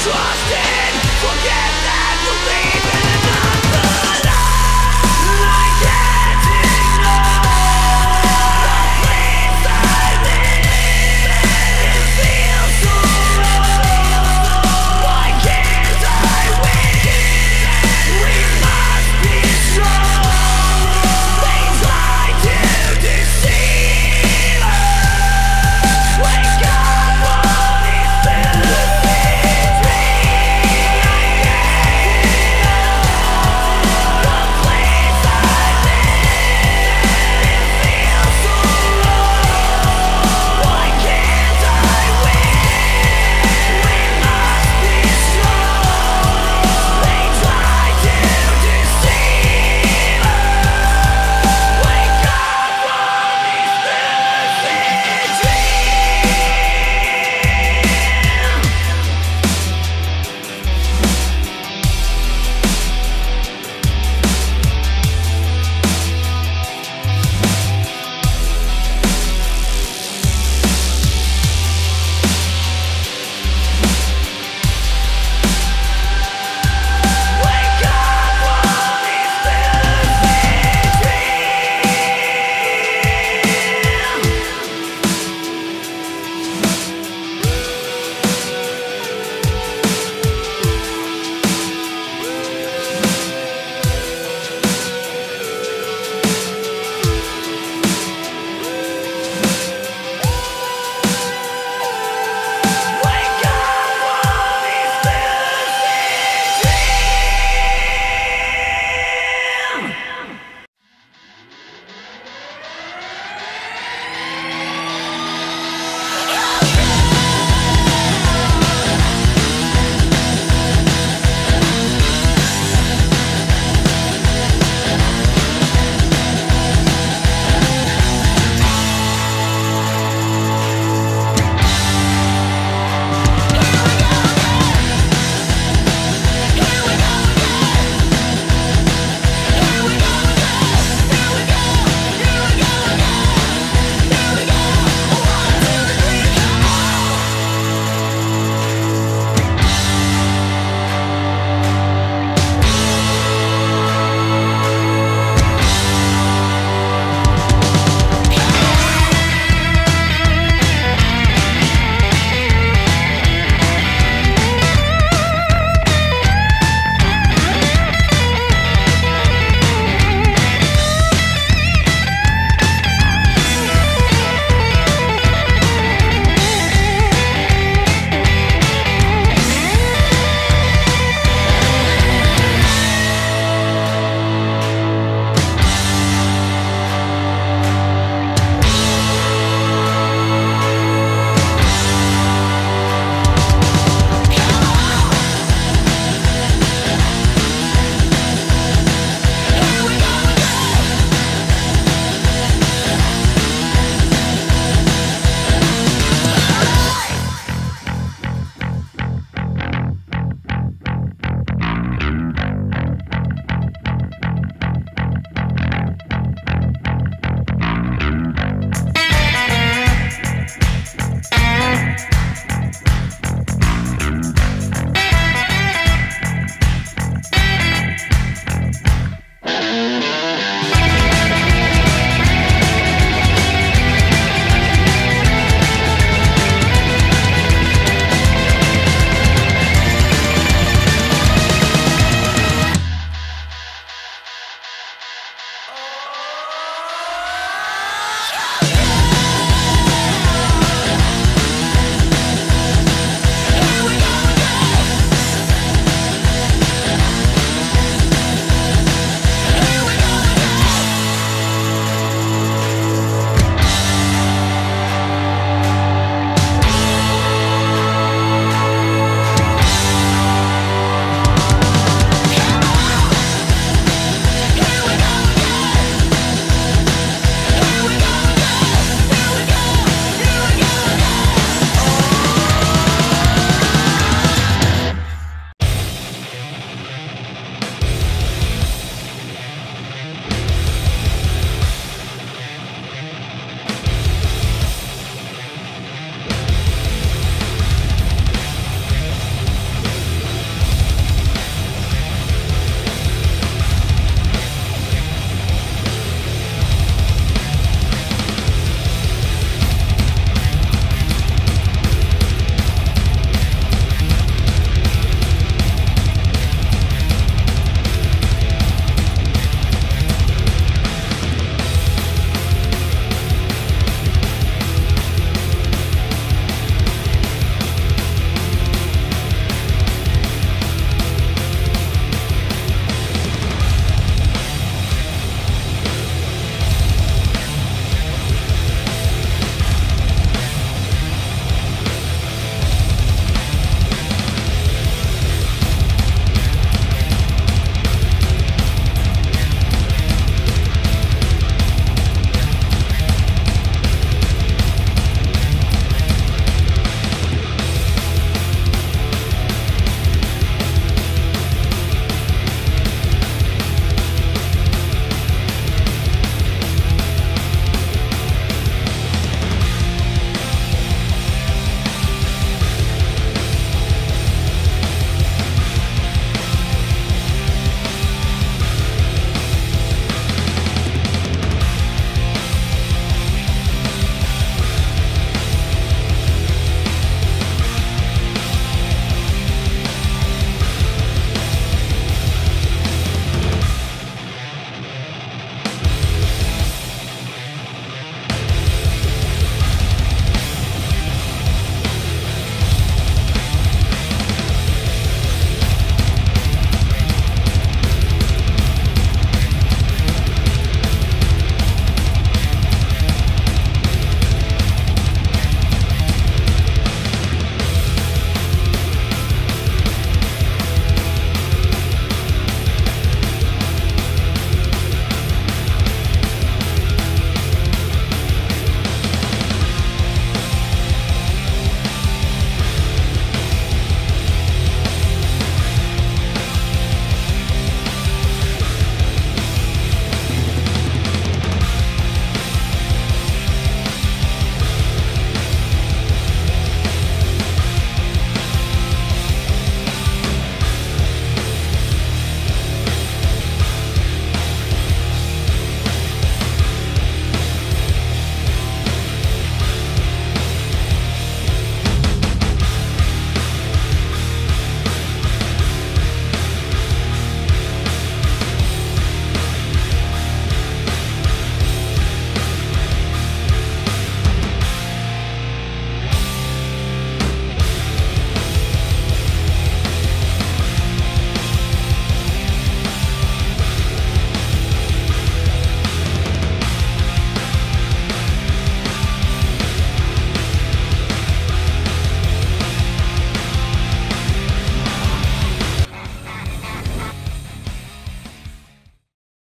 trust it